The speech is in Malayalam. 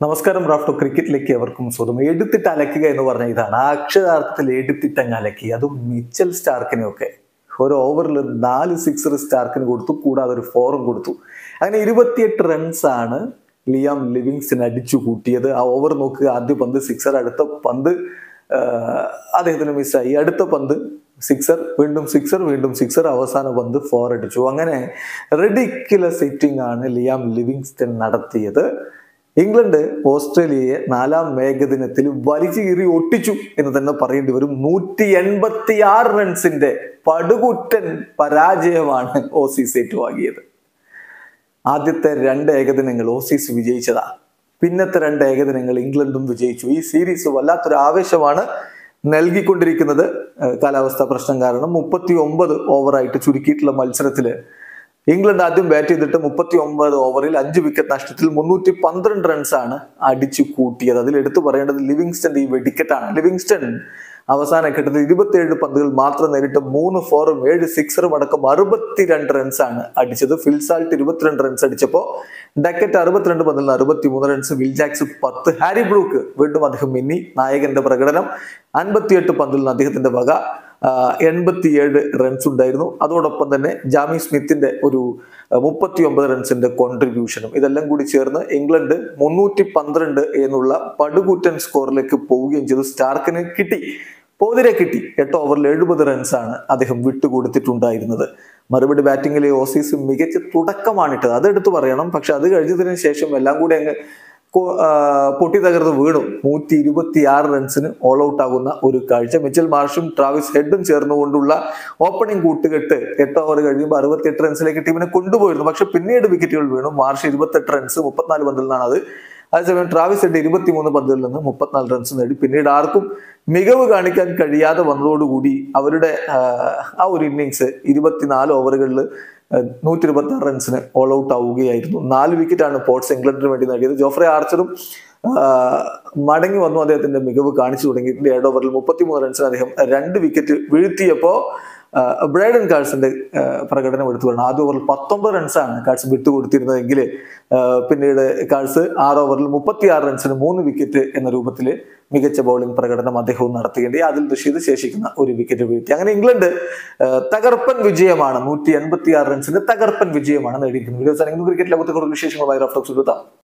നമസ്കാരം റാഫ്റ്റോ ക്രിക്കറ്റിലേക്ക് അവർക്കും സ്വന്തം എടുത്തിട്ട് അലക്കുക എന്ന് പറഞ്ഞ ഇതാണ്. അക്ഷരാർത്ഥത്തിൽ എടുത്തിട്ടങ്ങ് അലക്കി. അതും മിച്ചൽ സ്റ്റാർക്കിനെയൊക്കെ. ഒരു ഓവറിൽ നാല് സിക്സർ സ്റ്റാർക്കിന് കൊടുത്തു. കൂടാതെ ഒരു ഫോറും കൊടുത്തു. അങ്ങനെ ഇരുപത്തിയെട്ട് റൺസാണ് ലിയാം ലിവിങ്സ്റ്റൺ അടിച്ചു കൂട്ടിയത്. ആ ഓവർ നോക്കുക. ആദ്യ പന്ത് സിക്സർ അടുത്ത പന്ത് അദ്ദേഹത്തിന് മിസ്സായി അടുത്ത പന്ത് സിക്സർ വീണ്ടും സിക്സർ വീണ്ടും സിക്സർ അവസാന പന്ത് ഫോർ അടിച്ചു. അങ്ങനെ റെഡിക്കുലർ സിറ്റിംഗ് ആണ് ലിയാം ലിവിങ്സ്റ്റൺ നടത്തിയത്. ഇംഗ്ലണ്ട് ഓസ്ട്രേലിയയെ നാലാം ഏകദിനത്തിൽ വലിച്ചു കീറി ഒട്ടിച്ചു എന്ന് തന്നെ പറയേണ്ടി വരും. നൂറ്റി എൺപത്തി ആറ് റൺസിന്റെ പടുകുറ്റൻ പരാജയമാണ് ഓസീസ് ഏറ്റുവാങ്ങിയത്. ആദ്യത്തെ രണ്ട് ഏകദിനങ്ങൾ ഓസീസ് വിജയിച്ചതാ. പിന്നത്തെ രണ്ട് ഏകദിനങ്ങൾ ഇംഗ്ലണ്ടും വിജയിച്ചു. ഈ സീരീസ് വല്ലാത്തൊരു ആവേശമാണ് നൽകിക്കൊണ്ടിരിക്കുന്നത്. കാലാവസ്ഥാ പ്രശ്നം കാരണം മുപ്പത്തി ഒമ്പത് ഓവറായിട്ട് ചുരുക്കിയിട്ടുള്ള മത്സരത്തിൽ ഇംഗ്ലണ്ട് ആദ്യം ബാറ്റ് ചെയ്തിട്ട് മുപ്പത്തി ഒമ്പത് ഓവറിൽ അഞ്ച് വിക്കറ്റ് നഷ്ടത്തിൽ മുന്നൂറ്റി പന്ത്രണ്ട് റൺസാണ് അടിച്ചു കൂട്ടിയത്. അതിൽ എടുത്തു പറയേണ്ടത് ലിവിങ്സ്റ്റൺ ഈ വെടിക്കറ്റാണ് ലിവിങ്സ്റ്റൺ അവസാന ഘട്ടത്തിൽ ഇരുപത്തിയേഴ് പന്തുകൾ മാത്രം നേരിട്ട് മൂന്ന് ഫോറും ഏഴ് സിക്സറും അടക്കം അറുപത്തിരണ്ട് റൺസാണ് അടിച്ചത്. ഫിൽസാൾട്ട് ഇരുപത്തിരണ്ട് റൺസ് അടിച്ചപ്പോൾ ഡക്കറ്റ് അറുപത്തിരണ്ട് പന്തിൽ അറുപത്തി മൂന്ന് റൺസ് വിൽജാക്സ് പത്ത് ഹാരി ബ്രൂക്ക് വീണ്ടും അദ്ദേഹം മിന്നി. നായകന്റെ പ്രകടനം അൻപത്തിയെട്ട് പന്തിൽ അദ്ദേഹത്തിന്റെ വക എൺപത്തിയേഴ് റൺസ് ഉണ്ടായിരുന്നു. അതോടൊപ്പം തന്നെ ജാമി സ്മിത്തിന്റെ ഒരു മുപ്പത്തി ഒമ്പത് റൺസിന്റെ കോൺട്രിബ്യൂഷനും ഇതെല്ലാം കൂടി ചേർന്ന് ഇംഗ്ലണ്ട് മുന്നൂറ്റി പന്ത്രണ്ട് എന്നുള്ള പടുകൂറ്റൻ സ്കോറിലേക്ക് പോവുകയും ചെയ്തു. സ്റ്റാർക്കിന് കിട്ടി. പോതിരെ കിട്ടി. എട്ട് ഓവറിൽ എഴുപത് റൺസാണ് അദ്ദേഹം വിട്ടുകൊടുത്തിട്ടുണ്ടായിരുന്നത്. മറുപടി ബാറ്റിംഗിലെ ഓസീസ് മികച്ച തുടക്കമാണിട്ടത്. അതെടുത്തു പറയണം. പക്ഷെ അത് കഴിഞ്ഞതിന് ശേഷം എല്ലാം കൂടി അങ്ങ് പൊട്ടി തകർന്ന് വീണു നൂറ്റി ഇരുപത്തി ആറ് റൺസിന് ഓൾ ഔട്ട് ആകുന്ന ഒരു കാഴ്ച. മിച്ചൽ മാർഷും ട്രാവിസ് ഹെഡും ചേർന്നുകൊണ്ടുള്ള ഓപ്പണിംഗ് കൂട്ടുകെട്ട് എട്ട് ഓവർ കഴിയുമ്പോൾ അറുപത്തിയെട്ട് റൺസിലേക്ക് ടീമിനെ കൊണ്ടുപോയിരുന്നു. പക്ഷെ പിന്നീട് വിക്കറ്റുകൾ വീണു. മാർഷ് ഇരുപത്തെട്ട് റൺസ് മുപ്പത്തിനാല് പന്തിൽ നിന്നാണ് അത് അതേസമയം ട്രാവിസ് ഹെഡ് ഇരുപത്തിമൂന്ന് പന്തുകളിൽ നിന്ന് മുപ്പത്തിനാല് റൺസ് നേടി. പിന്നീട് ആർക്കും മികവ് കാണിക്കാൻ കഴിയാതെ വന്നതോടുകൂടി അവരുടെ ആ ഒരു ഇന്നിങ്സ് ഇരുപത്തിനാല് ഓവറുകളിൽ നൂറ്റി ഇരുപത്തി റൺസിന് ഓൾ ഔട്ട് ആവുകയായിരുന്നു. നാല് വിക്കറ്റാണ് പോർട്സ് ഇംഗ്ലണ്ടിന് വേണ്ടി നേടിയത് ജോഫ്രെ ആർച്ചറും മടങ്ങി വന്നു അദ്ദേഹത്തിന്റെ മികവ് കാണിച്ചു തുടങ്ങി. ഏഴ് ഓവറിൽ മുപ്പത്തിമൂന്ന് റൺസിന് അദ്ദേഹം രണ്ട് വിക്കറ്റ് വീഴ്ത്തിയപ്പോൾ ബ്രൈഡൻ കാഴ്സിന്റെ പ്രകടനം എടുത്തു വരണം. ആദ്യ ഓവറിൽ പത്തൊമ്പത് റൺസാണ് കാഴ്സ് വിട്ടുകൊടുത്തിരുന്നതെങ്കിൽ പിന്നീട് കാഴ്സ് ആറ് ഓവറിൽ മുപ്പത്തി ആറ് റൺസിന് മൂന്ന് വിക്കറ്റ് എന്ന രൂപത്തിൽ മികച്ച ബൗളിംഗ് പ്രകടനം അദ്ദേഹവും നടത്തുകയുണ്ട് അതിൽ റഷീദ് ശേഷിക്കുന്ന ഒരു വിക്കറ്റ് വീഴ്ത്തി. അങ്ങനെ ഇംഗ്ലണ്ട് തകർപ്പൻ വിജയമാണ്. നൂറ്റി എൺപത്തി ആറ് റൺസിന്റെ തകർപ്പൻ വിജയമാണ് നേടിയിരിക്കുന്നത്. ക്രിക്കറ്റ് ലോകത്തെ കൂടുതൽ വിശേഷങ്ങളുമായി റഫ്റ്റോക്സ് എടുത്താം